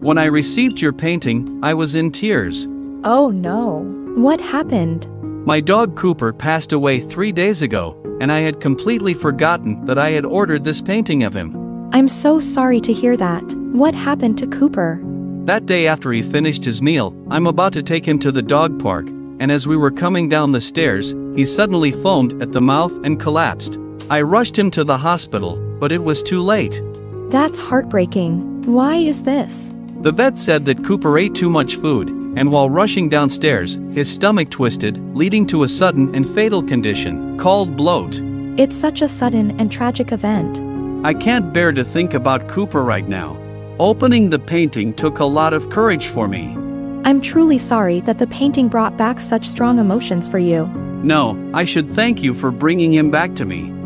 When I received your painting, I was in tears. Oh no. What happened? My dog Cooper passed away three days ago, and I had completely forgotten that I had ordered this painting of him. I'm so sorry to hear that. What happened to Cooper? That day after he finished his meal, I'm about to take him to the dog park, and as we were coming down the stairs, he suddenly foamed at the mouth and collapsed. I rushed him to the hospital, but it was too late. That's heartbreaking. Why is this? The vet said that Cooper ate too much food, and while rushing downstairs, his stomach twisted, leading to a sudden and fatal condition called bloat. It's such a sudden and tragic event. I can't bear to think about Cooper right now. Opening the painting took a lot of courage for me. I'm truly sorry that the painting brought back such strong emotions for you. No, I should thank you for bringing him back to me.